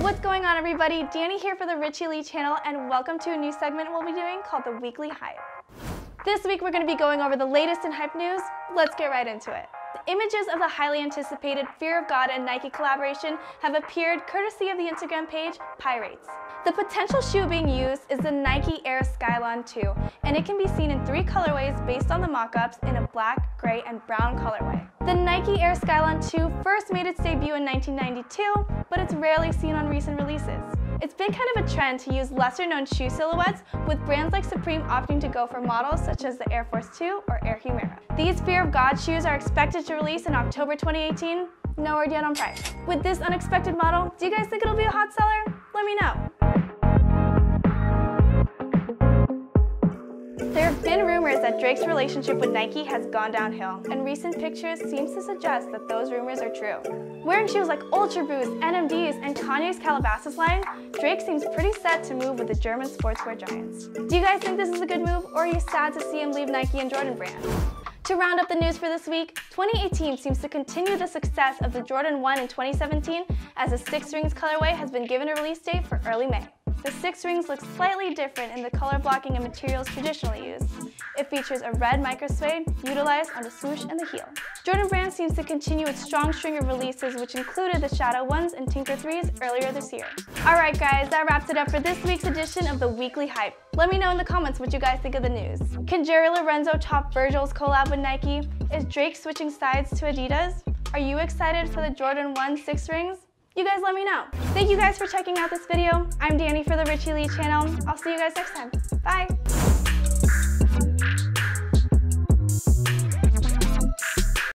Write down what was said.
What's going on everybody? Dani here for the Richie Le channel and welcome to a new segment we'll be doing called the Weekly Hype. This week we're going to be going over the latest in hype news. Let's get right into it. The images of the highly anticipated Fear of God and Nike collaboration have appeared courtesy of the Instagram page Pirates. The potential shoe being used is the Nike Air Skylon 2, and it can be seen in three colorways based on the mock-ups in a black, gray, and brown colorway. The Nike Air Skylon 2 first made its debut in 1992, but it's rarely seen on recent releases. It's been kind of a trend to use lesser known shoe silhouettes, with brands like Supreme opting to go for models such as the Air Force 2 or Air Humara. These Fear of God shoes are expected to release in October 2018, no word yet on price. With this unexpected model, do you guys think it'll be a hot seller? Let me know. Been rumors that Drake's relationship with Nike has gone downhill, and recent pictures seems to suggest that those rumors are true. Wearing shoes like Ultra Boost, NMDs, and Kanye's Calabasas line, Drake seems pretty set to move with the German sportswear giants. Do you guys think this is a good move, or are you sad to see him leave Nike and Jordan brand? To round up the news for this week, 2018 seems to continue the success of the Jordan 1 in 2017 as the Six Rings colorway has been given a release date for early May. The six rings look slightly different in the color blocking and materials traditionally used. It features a red micro suede utilized on the swoosh and the heel. Jordan Brand seems to continue its strong string of releases which included the Shadow 1s and Tinker 3s earlier this year. Alright guys, that wraps it up for this week's edition of the Weekly Hype. Let me know in the comments what you guys think of the news. Can Jerry Lorenzo top Virgil's collab with Nike? Is Drake switching sides to Adidas? Are you excited for the Jordan 1 six rings? You guys let me know. Thank you guys for checking out this video. I'm Dani for the Richie Le channel. I'll see you guys next time. Bye.